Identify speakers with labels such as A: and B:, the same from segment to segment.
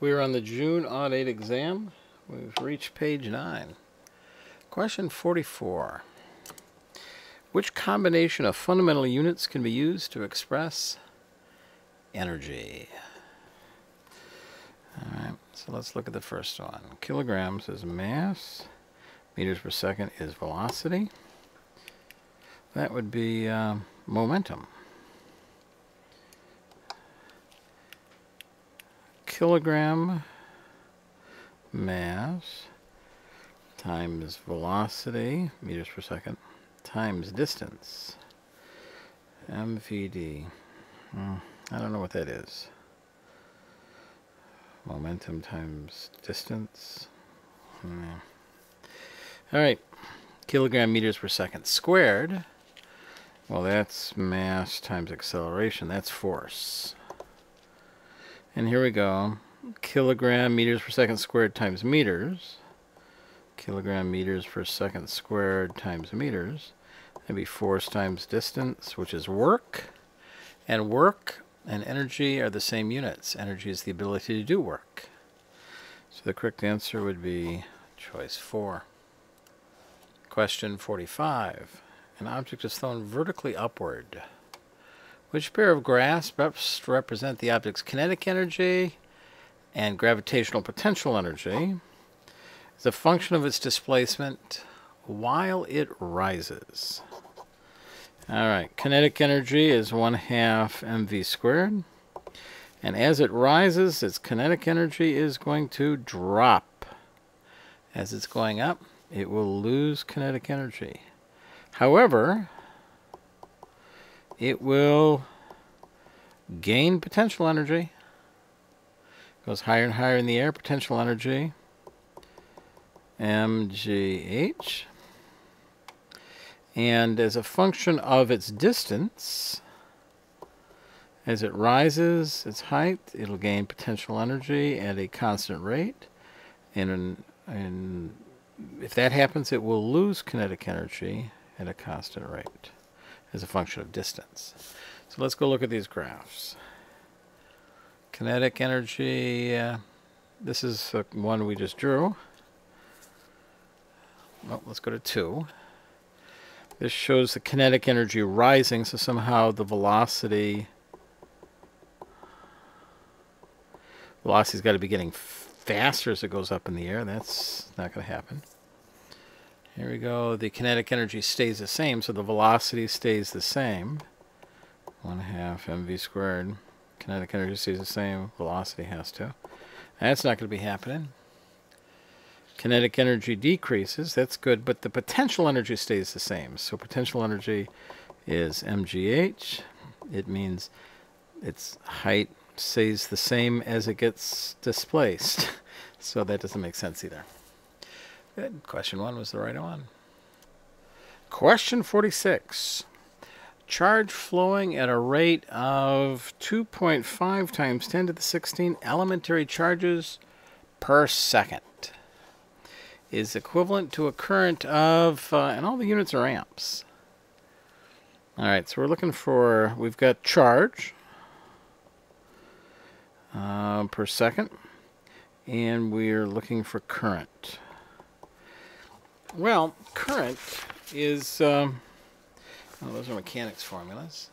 A: We're on the June Odd 8 exam. We've reached page 9. Question 44. Which combination of fundamental units can be used to express energy? Alright, so let's look at the first one. Kilograms is mass, meters per second is velocity. That would be uh, momentum. Kilogram mass times velocity, meters per second, times distance, MVD. Hmm, I don't know what that is. Momentum times distance. Hmm. All right, kilogram meters per second squared. Well, that's mass times acceleration. That's force. And here we go. Kilogram meters per second squared times meters. Kilogram meters per second squared times meters. That'd be force times distance, which is work. And work and energy are the same units. Energy is the ability to do work. So the correct answer would be choice 4. Question 45. An object is thrown vertically upward. Which pair of graphs represent the object's kinetic energy and gravitational potential energy as a function of its displacement while it rises? All right, kinetic energy is 1 half mv squared. And as it rises, its kinetic energy is going to drop. As it's going up, it will lose kinetic energy. However, it will gain potential energy. Goes higher and higher in the air, potential energy. mgh. And as a function of its distance, as it rises its height, it'll gain potential energy at a constant rate. And, and if that happens, it will lose kinetic energy at a constant rate as a function of distance. So let's go look at these graphs. Kinetic energy, uh, this is one we just drew. Well, let's go to 2. This shows the kinetic energy rising, so somehow the velocity velocity's got to be getting faster as it goes up in the air. That's not going to happen. Here we go. The kinetic energy stays the same, so the velocity stays the same. 1 half mv squared. Kinetic energy stays the same. Velocity has to. That's not going to be happening. Kinetic energy decreases. That's good, but the potential energy stays the same. So potential energy is mgh. It means its height stays the same as it gets displaced. so that doesn't make sense either. Good. Question one was the right one. Question 46. Charge flowing at a rate of 2.5 times 10 to the 16 elementary charges per second is equivalent to a current of, uh, and all the units are amps. All right, so we're looking for, we've got charge uh, per second, and we're looking for current. Well, current is, um, oh, those are mechanics formulas.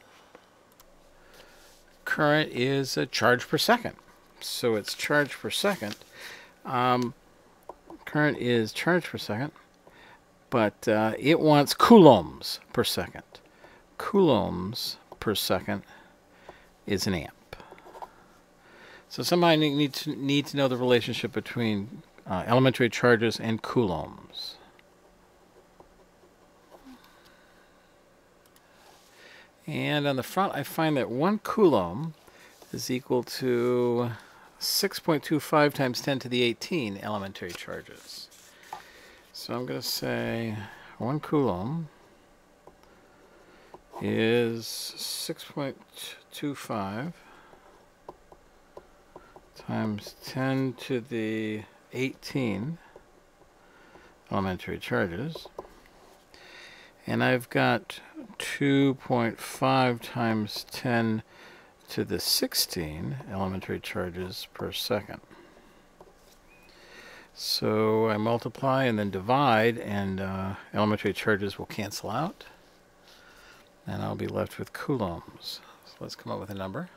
A: Current is a charge per second. So it's charge per second. Um, current is charge per second, but uh, it wants coulombs per second. Coulombs per second is an amp. So somebody need to need to know the relationship between uh, elementary charges and coulombs. And on the front, I find that one coulomb is equal to 6.25 times 10 to the 18 elementary charges. So I'm going to say one coulomb is 6.25 times 10 to the 18 elementary charges. And I've got 2.5 times 10 to the 16 elementary charges per second. So I multiply and then divide, and uh, elementary charges will cancel out. And I'll be left with coulombs. So let's come up with a number.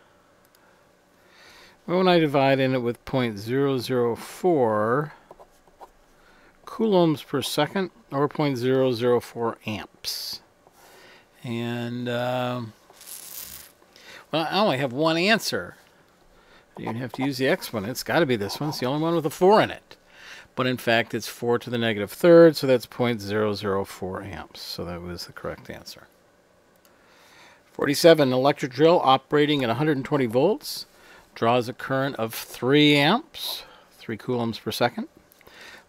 A: When I divide in it with 0.004 coulombs per second, or 0.004 amps. And, um, well, I only have one answer. You have to use the exponent. It's got to be this one. It's the only one with a 4 in it. But in fact, it's 4 to the negative third, so that's 0.004 amps. So that was the correct answer. 47, electric drill operating at 120 volts draws a current of 3 amps, 3 coulombs per second.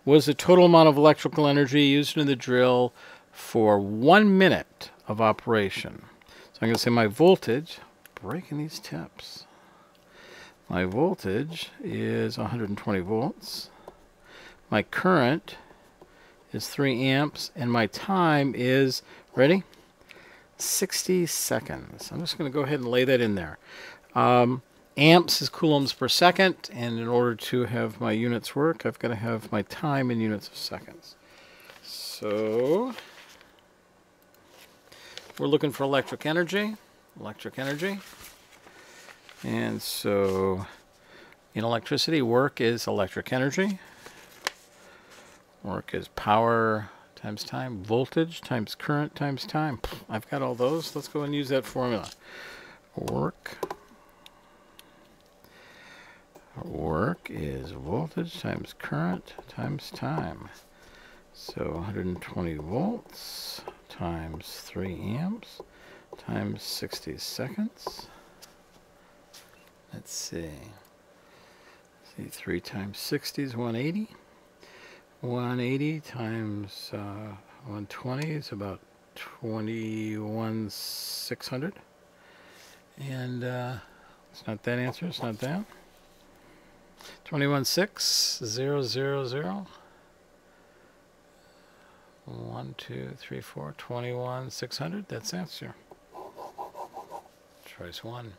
A: Was the total amount of electrical energy used in the drill for one minute of operation? So I'm going to say my voltage, breaking these tips. My voltage is 120 volts. My current is 3 amps, and my time is, ready? 60 seconds. I'm just going to go ahead and lay that in there. Um, amps is coulombs per second, and in order to have my units work, I've got to have my time in units of seconds. So, we're looking for electric energy, electric energy. And so, in electricity, work is electric energy. Work is power times time, voltage times current times time. I've got all those. Let's go and use that formula. Work. Work is voltage times current times time. So 120 volts times 3 amps times 60 seconds. Let's see. see, 3 times 60 is 180. 180 times uh, 120 is about 21,600. And uh, it's not that answer, it's not that. 21,600. 1, 2, 3, 4, 21, 600. That's answer. Choice 1.